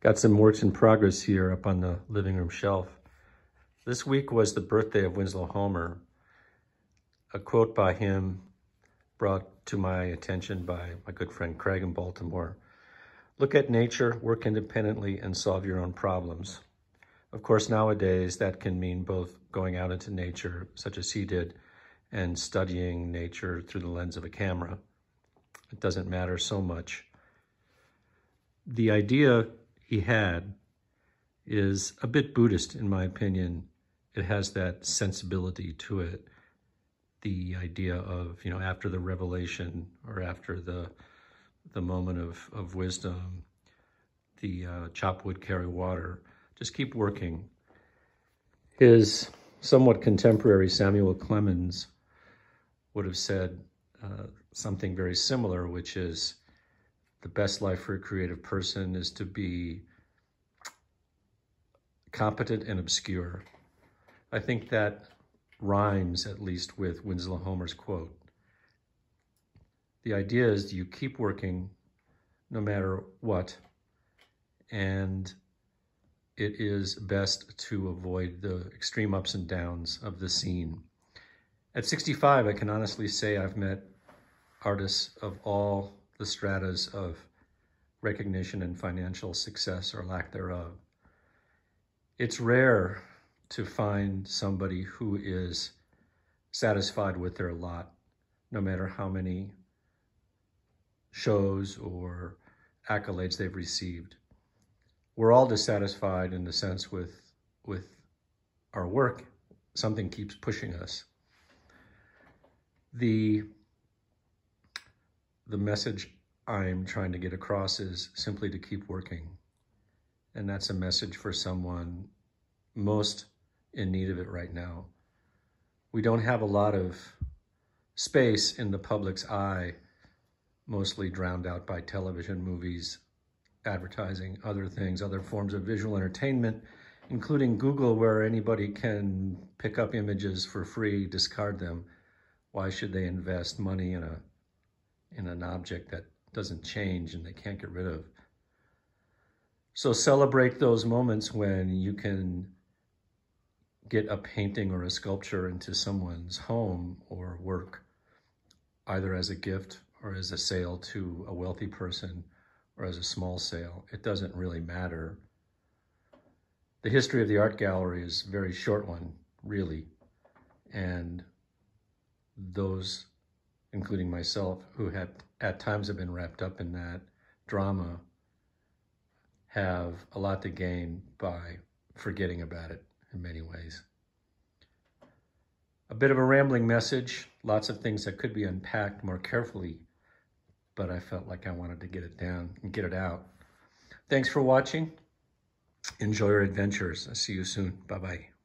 Got some works in progress here up on the living room shelf. This week was the birthday of Winslow Homer. A quote by him brought to my attention by my good friend Craig in Baltimore. Look at nature, work independently, and solve your own problems. Of course, nowadays that can mean both going out into nature, such as he did, and studying nature through the lens of a camera. It doesn't matter so much. The idea he had is a bit Buddhist, in my opinion. It has that sensibility to it. The idea of, you know, after the revelation or after the the moment of, of wisdom, the uh, chop wood, carry water, just keep working. His somewhat contemporary Samuel Clemens would have said uh, something very similar, which is the best life for a creative person is to be competent and obscure. I think that rhymes, at least, with Winslow Homer's quote. The idea is you keep working no matter what, and it is best to avoid the extreme ups and downs of the scene. At 65, I can honestly say I've met artists of all the stratas of recognition and financial success or lack thereof. It's rare to find somebody who is satisfied with their lot, no matter how many shows or accolades they've received. We're all dissatisfied in the sense with, with our work. Something keeps pushing us the the message I'm trying to get across is simply to keep working. And that's a message for someone most in need of it right now. We don't have a lot of space in the public's eye, mostly drowned out by television, movies, advertising, other things, other forms of visual entertainment, including Google, where anybody can pick up images for free, discard them, why should they invest money in a in an object that doesn't change and they can't get rid of? So celebrate those moments when you can get a painting or a sculpture into someone's home or work, either as a gift or as a sale to a wealthy person or as a small sale. It doesn't really matter. The history of the art gallery is a very short one, really. And those, including myself, who had at times have been wrapped up in that drama, have a lot to gain by forgetting about it in many ways. A bit of a rambling message, lots of things that could be unpacked more carefully, but I felt like I wanted to get it down and get it out. Thanks for watching. Enjoy your adventures. I'll see you soon. Bye-bye.